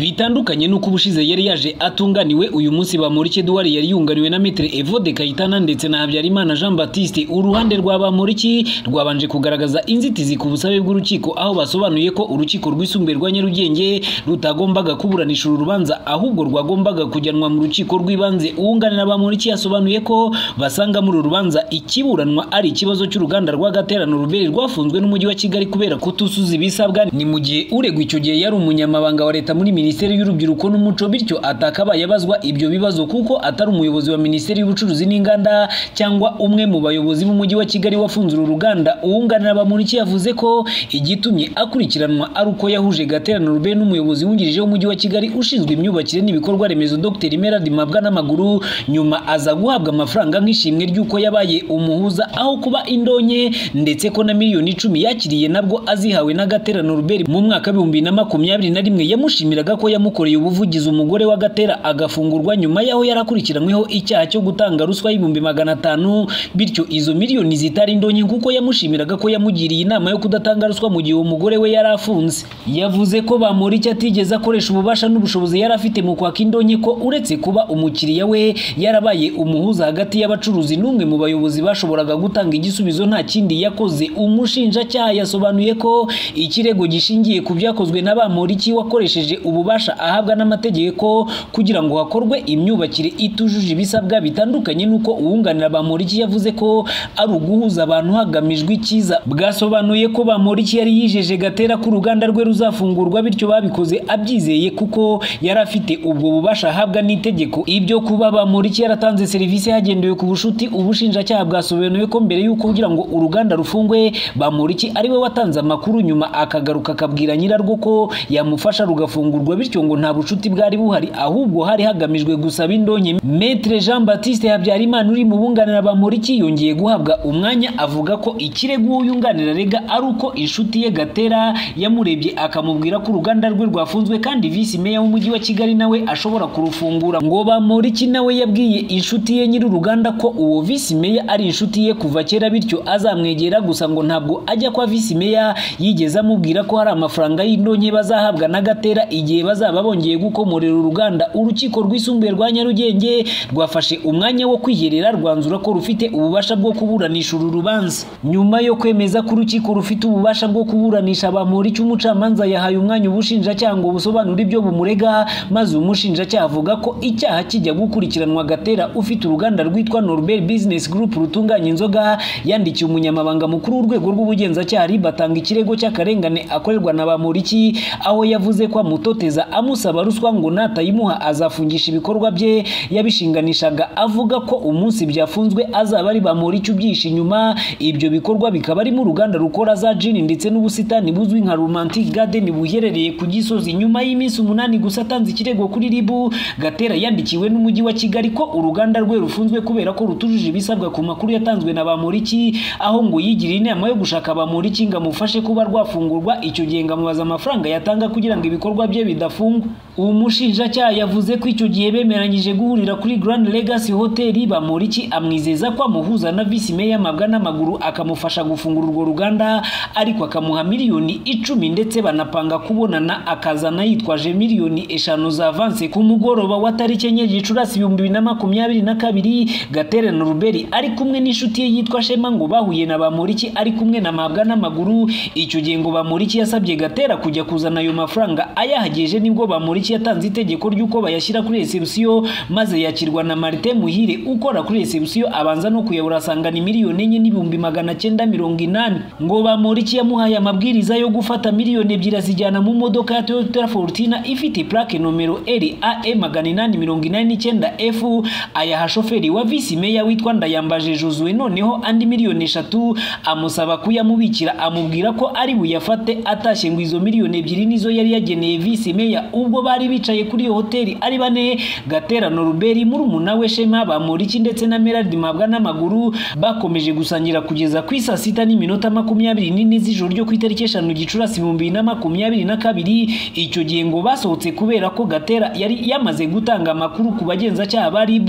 bitandukanye n'uko ubushize yari yaje atunganiwe uyu munsi Bamporiki Edouard yari yunganiwe na Maître Evode Kayitana ndetse na Habyarimana Jean Baptiste. Uruhande rwa Bamporiki rwabanje kugaragaza inzitizi ku busabe bw'urukiko aho basobanuye ko urukiko rwisumbuye rwa Nyarugenge rutagombaga kuburanisha uru rubanza ahubwo rwagombaga kujyanwa mu rukiko rw'ibanze. Uwunganira Bamporiki yasobanuye ko basanga muri uru rubanza ikiburanwa ari ikibazo cy'uruganda rwa Gaterano Ruberi rwafunzwe n'umujyi wa Kigali kubera kutusuza ibisabwa. Ni mu gihe uregwa icyo gihe yari umunyamabanga wa leta muri Minisiteri y'Urubyiruko n'Umuco bityo atakabaye abazwa ibyo bibazo kuko atari umuyobozi wa Minisiteri y'Ubucuruzi n'Inganda cyangwa umwe mu bayobozi b'umujyi wa Kigali wafunze uru ruganda. Uwunganira Bamporiki yavuze ko igitumye akurikiranwa ari uko yahuje Gaterano Ruberi n'umuyobozi wungirije w'umujyi wa Kigali ushinzwe imyubakire n'ibikorwa remezo Dr. Meradi Mabwa n'amaguru. Nyuma aza guhabwa amafaranga nk'ishimwe ry'uko yabaye umuhuza aho kuba indonye ndetse ko na miliyoni icumi yakiriye nabwo azihawe na Gaterano Ruberi mu mwaka w'ibihumbi na makumyabiri na rimwe yamushimiraga ko yamukoreye ubuvugizi umugore wa Gatera agafungurwa nyuma yaho yarakurikiranyweho icyaha cyo gutanga ruswa y'ibihumbi magana atanu bityo izo miliyoni zitari indonye kuko yamushimiraga ko yamugiriye inama yo kudatanga ruswa mu gihe umugore we yari afunze. Yavuze ko Bamporiki atigeze akoresha ububasha n'ubushobozi yari afite mu kwaka indonye ko uretse kuba umukiriya we yarabaye umuhuza hagati y'abacuruzi n'umwe mu bayobozi bashoboraga gutanga igisubizo nta kindi yakoze. Umushinjacyaha yasobanuye ko ikirego gishingiye ku byakozwe na Bamporiki wakoresheje ububasha ahabwa n'amategeko kugira ngo hakorwe imyubakire itujuje ibisabwa bitandukanye n'uko uwunganira Bamporiki yavuze ko ari uguhuza abantu hagamijwe icyiza. Bwasobanuye ko Bamporiki yari yijeje Gatera ko uruganda rwe ruzafungurwa bityo babikoze abyizeye kuko yari afite ubwo bubasha ahabwa n'itegeko. Ibyo kuba Bamporiki yaratanze serivisi hagendewe ku bushuti ubushinjacyaha bwasobanuye ko mbere y'uko kugira ngo uruganda rufungwe Bamporiki ari we watanze amakuru nyuma akagaruka akabwira nyirarwo ko yamufasha rugafungurwa. Bityo ngo nta bucuti bwari buhari ahubwo hari hagamijwe gusaba indonke. Maître Jean Baptiste Habyarimana uri mu bunganira Bamporiki yongeye guhabwa umwanya avuga ko ikirego uyunganira rega ari uko inshuti ye Gatera yamurebye akamubwira ko uruganda rwe rwafunzwe kandi visi meya w'umujyi wa Kigali nawe ashobora kurufungura. Ngo Bamporiki nawe yabwiye inshuti ye nyiri uruganda ko uwo visi meya ari inshuti ye kuva kera bityo azamwegera gusa ngo ntabwo ajya kwa visi meya yigeze amubwira ko hari amafaranga y'indonke bazahabwa na Gatera igihe bazaba bongeye gukomorera uruganda urukiko rwisumbuye rwa Nyarugenge rwafashe umwanya wo kwiherera rwanzura ko rufite ububasha bwo kuburanisha uru rubanza. Nyuma yo kwemeza ko urukiko rufite ububasha bwo kuburanisha Bamporiki umucamanza yahaye umwanya ubushinjacyaha ngo busobanure ibyo bumurega maze umushinjacyaha avuga ko icyaha kijya gukurikiranwa Gatera ufite uruganda rwitwa Norbert Business Group rutunganya inzoga yandikiye umunyamabanga mukuru w'urwego rw'ubugenzacyaha RIB atanga ikirego cy'akarengane akorerwa na Bamporiki aho yavuze ko amutoteza amusaba ruswa ngo natayimuha azafungisha ibikorwa bye yabishinganishaga. Avuga ko umunsi byafunzwe azaba ari Bamporiki ubyihishe inyuma. Ibyo bikorwa bikaba ari mu ruganda rukora za gin ndetse n'ubusitani buzwi nka Romantic Garden buherereye ku Gisozi. Nyuma y'iminsi umunani gusa atanze ikirego kuri RIB Gatera yandikiwe n'umujyi wa Kigali ko uruganda rwe rufunzwe kubera ko rutujuje ibisabwa ku makuru yatanzwe na Bamporiki aho ngo yigiriye inama yo gushaka Bamporiki ngo amufashe kuba rwafungurwa. Icyo gihe ngamubaza amafaranga yatanga kugira ngo ibikorwa bye bidafungwa umushinjacyaha yavuze ko icyo gihe bemeranyije guhurira kuri Grand Legacy Hotel Bamporiki amwizeza ko amuhuza na visi meya Mabwa n'amaguru akamufasha gufungura urwo ruganda ariko akamuha miliyoni icumi ndetse banapanga kubonana akazana yitwaje miliyoni eshanu za avance ku mugoroba wa tariki enye Gicurasi ibihumbi bibiri na makumyabiri na kabiri Gaterano Ruberi ari kumwe n'inshuti ye yitwa Shema ngo bahuye na Bamporiki ari kumwe na Mabwa n'amaguru icyo gihe ngo Bamporiki yasabye Gatera kujya kuzana ayo mafaranga ayahageje ni bwo Bamporiki yatanze itegeko ry'uko bayashyira kuri reception maze yakirwa na Martin Muhire. Ukora kuri reception abanza no kuyabura asanga ni miliyoni enye n'ibihumbi magana cyenda mirongo inani. Ngo Bamporiki yamuhaye amabwiriza yo gufata miliyoni ebyiri azijyana mu modoka ya Toyota Fortuna ifite plaque nomero RAE magana inani mirongo inani n'icyenda F. Ayaha shoferi wa visi meya witwa Ndayambaje Josue noneho andi miliyoni eshatu amusaba kuyamubikira amubwira ko ari buyafate atashye ngo izo miliyoni ebyiri nizo yari yageneye visi meya ubwo bari bicaye kuri iyo hoteli ari bane Gaterano Ruberi murumuna we Shema Bamporiki ndetse na Meradi Mabwa n'amaguru bakomeje gusangira kugeza ku saa sita n'iminota makumyabiri n'ine z'ijoro ryo ku itariki eshanu Gicurasi ibihumbi bibiri na makumyabiri na kabiri. Icyo gihe ngo basohotse kubera ko Gatera yari yamaze gutanga amakuru ku bagenzacyaha ba RIB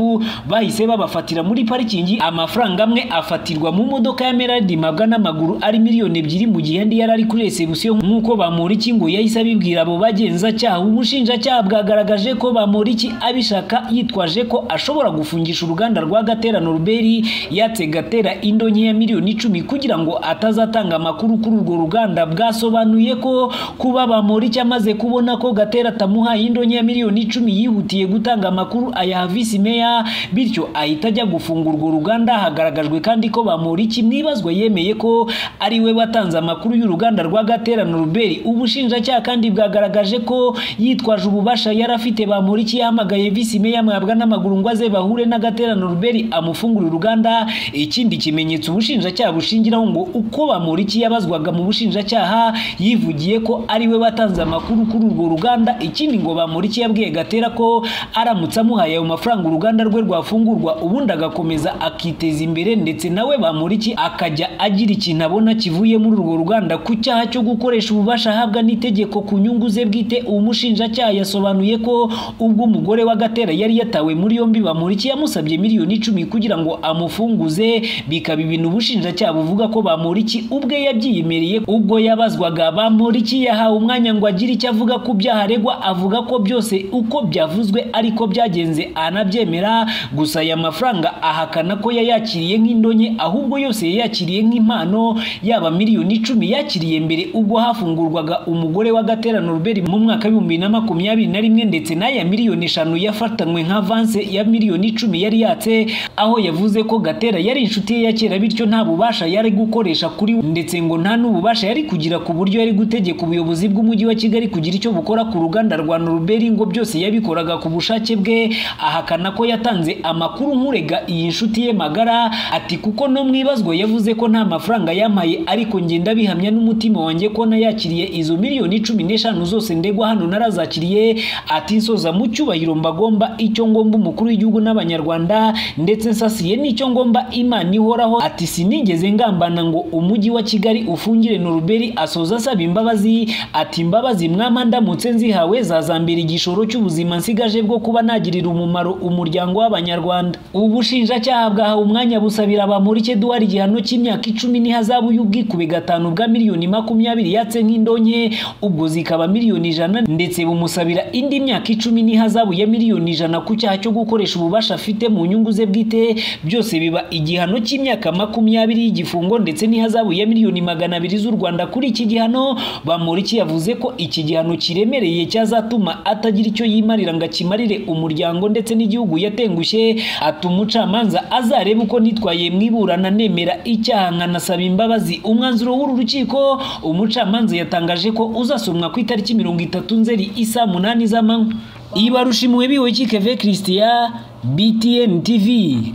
bahise babafatira muri parikingi amafaranga amwe afatirwa mu modoka ya Meradi Mabwa n'amaguru ari miliyoni ebyiri mu gihe andi yari ari kuri reception nk'uko Bamporiki ngo yahise abibwira abo bagenzacyaha. Ubushinjacyaha ubushinjacyaha bwagaragaje ko bamoriki abishaka yitwaje ko ashobora gufungisha uruganda rwa gatera noruberi yatse gatera indonke ya miliyoni icumi kugira ngo atazatanga amakuru kuri urwo ruganda. Bwasobanuye ko kuba bamoriki amaze kubona ko gatera atamuhaye indonke ya miliyoni icumi yihutiye gutanga amakuru ayaha visi meya bityo ahita ajya gufunga urwo ruganda. Hagaragajwe kandi ko bamoriki mwibazwa yemeye ko ari we watanze amakuru y'uruganda rwa gatera noruberi ubushinjacyaha kandi bwagaragaje ko yitwaje ububasha yari afite bamuriki yahamagaye visi meya mwabwa n'amaguru ngo aze bahure n'agatera noruberi amufungure uruganda. Ikindi kimenyetso ubushinjacyaha bushingiraho ngo uko bamuriki yabazwaga mu bushinjacyaha yivugiye ko ari we watanze amakuru kuri urwo ruganda. Ikindi ngo bamuriki yabwiye gatera ko aramutse amuhaye ayo mafaranga uruganda rwe rwafungurwa ubundi agakomeza akiteza imbere ndetse nawe bamuriki akajya agira ikintu abona kivuye muri urwo ruganda ku cyaha cyo gukoresha ububasha ahabwa n'itegeko ku nyungu ze bwite uwo mushinjacyaha yasobanuye ko ubwo umugore wa gatera yari yatawe muri yombi bamuriki yamusabye miliyoni icumi kugira ngo amufunguze bikaba ibintu ubushinjacyaha buvuga ko bamuriki ubwe yabyiyemereye ubwo yabazwaga bamuriki yahawe umwanya ngo agire icyo avuga ku byaha aregwa avuga ko byose uko byavuzwe ariko byagenze anabyemera. Gusa aya mafaranga ahakana ko yayakiriye nk'indonke ahubwo yose yayakiriye nk'impano yaba miliyoni icumi yakiriye mbere. Ubwo hafungurwaga umugore wa gatera Norbert mu mwaka w'ibihumbi na makumyabiri na rimwe ndetse n'aya miliyoni eshanu yafatanywe nka vanse ya miliyoni icumi yari yatse aho yavuze ko gatera yari inshuti ye ya kera bityo nta bubasha yari gukoresha kuri we. Ndetse ngo nta n'ububasha yari kugira ku buryo yari gutegeka ubuyobozi bw'umujyi wa kigali kugira icyo bukora ku ruganda rwa Norbert ngo byose yabikoraga ku bushake bwe. Ahakana ko yatanze amakuru nk'urega iyi nshuti ye magara ati kuko no mwibazwa yavuze ko nta mafaranga yampaye ariko ngenda bihamya n'umutima wanjye ko nayakiriye izo miliyoni cumi n'eshanu zose ndegwa hano narazakiriye ati nsoza mu cyubahiro mbagomba icyo ngomba umukuru w'igihugu n'abanyarwanda ndetse nsasiye n'icyo ngomba imana ihoraho. Ati sinigeze ngambana ngo umujyi wa kigali ufungire noruberi asoza asaba imbabazi. Ati imbabazi mwama ndamutse nzihawe zazambera igishoro cy'ubuzima nsigaje bwo kuba nagirira umumaro umuryango w'abanyarwanda. Ubushinjacyaha bwahawe umwanya busabira bamurike duwari igihano cy'imyaka icumi n'ihazabu y'ubwikube gatanu bwa miliyoni makumyabiri yatse nk'indonke ubwo zikaba miliyoni ijana ndetse bumusabira indi myaka icumi n'ihazabu ya miliyoni ijana ku cyaha cyo gukoresha ububasha afite mu nyungu ze bwite byose biba igihano cy'imyaka makumyabiri y'igifungo ndetse n'ihazabu ya miliyoni magana abiri z'u Rwanda kuri iki gihano. Bamuriki yavuze ko iki gihano kiremereye cyazatuma atagira icyo yimarira ngo akimarire umuryango ndetse n'igihugu yatengushye. Ati umucamanza azarebe uko nitwaye mu iburana nemera icyaha nkanasaba imbabazi. Umwanzuro w'uru rukiko umucamanza yatangaje ko uzasomwa ku itariki mirongo itatu nzeri isa munani z'amanywa ibarushimuwe biwe kikeve christian btn tv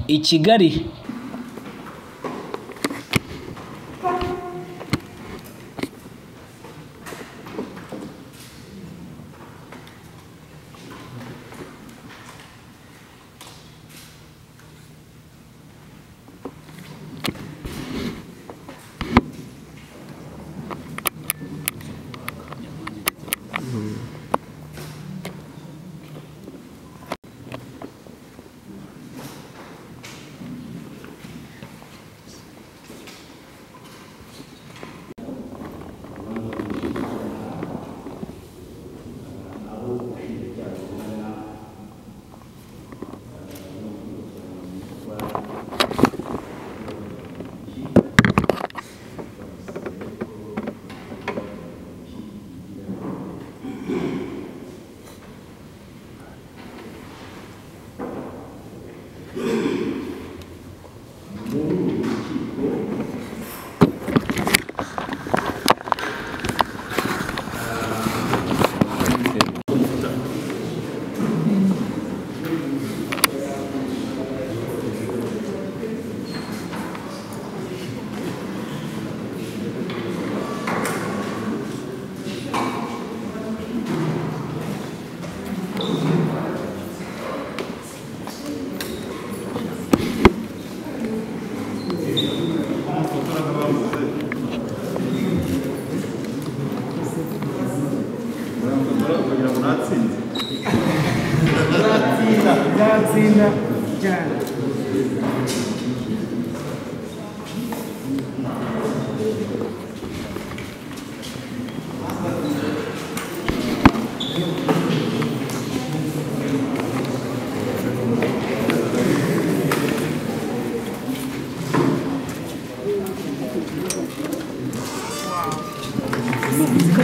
i kigali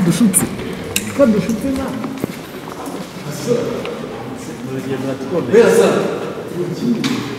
bushitsi ka bushitsi na Bela sana.